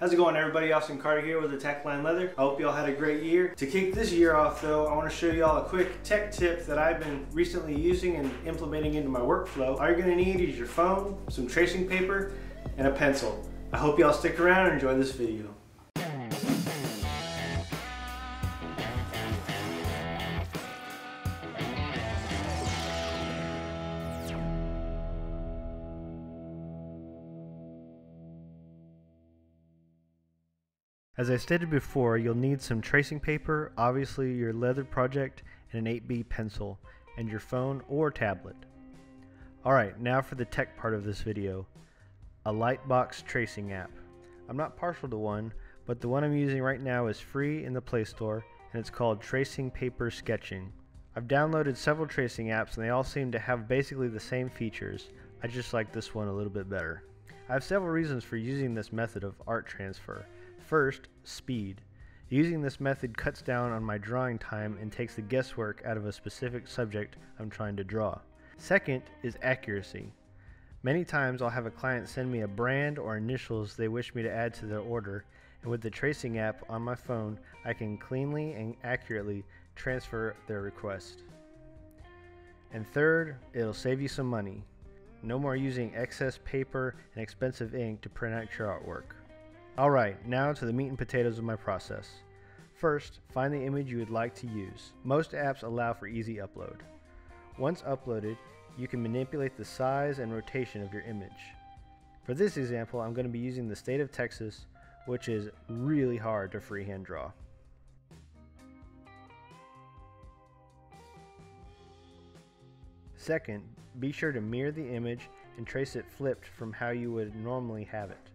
How's it going everybody? Austin Carter here with Attack Line Leather. I hope y'all had a great year. To kick this year off though, I want to show y'all a quick tech tip that I've been recently using and implementing into my workflow. All you're going to need is your phone, some tracing paper, and a pencil. I hope y'all stick around and enjoy this video. As I stated before, you'll need some tracing paper, obviously your leather project, and an 8B pencil, and your phone or tablet. Alright, now for the tech part of this video. A Lightbox tracing app. I'm not partial to one, but the one I'm using right now is free in the Play Store, and it's called Tracing Paper Sketching. I've downloaded several tracing apps and they all seem to have basically the same features. I just like this one a little bit better. I have several reasons for using this method of art transfer. First, speed. Using this method cuts down on my drawing time and takes the guesswork out of a specific subject I'm trying to draw. Second is accuracy. Many times I'll have a client send me a brand or initials they wish me to add to their order, and with the tracing app on my phone, I can cleanly and accurately transfer their request. And third, it'll save you some money. No more using excess paper and expensive ink to print out your artwork. Alright, now to the meat and potatoes of my process. First, find the image you would like to use. Most apps allow for easy upload. Once uploaded, you can manipulate the size and rotation of your image. For this example, I'm going to be using the state of Texas, which is really hard to freehand draw. Second, be sure to mirror the image and trace it flipped from how you would normally have it.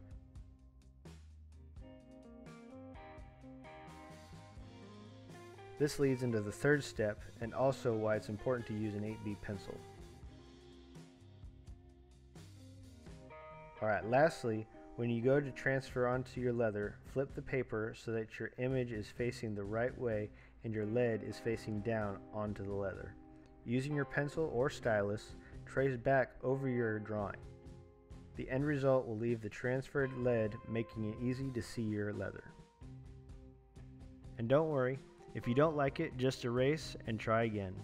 This leads into the third step and also why it's important to use an 8B pencil. Alright, lastly, when you go to transfer onto your leather, flip the paper so that your image is facing the right way and your lead is facing down onto the leather. Using your pencil or stylus, trace back over your drawing. The end result will leave the transferred lead making it easy to see your leather. And don't worry, if you don't like it, just erase and try again.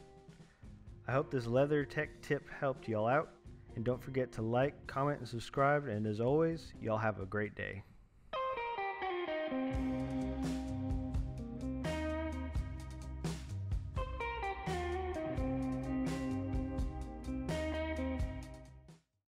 I hope this leather tech tip helped y'all out. And don't forget to like, comment, and subscribe. And as always, y'all have a great day.